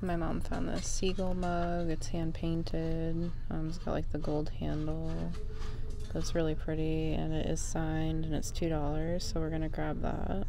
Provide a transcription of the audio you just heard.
My mom found this seagull mug. It's hand painted. Um, it's got like the gold handle. But it's really pretty and it is signed and it's $2, so we're gonna grab that.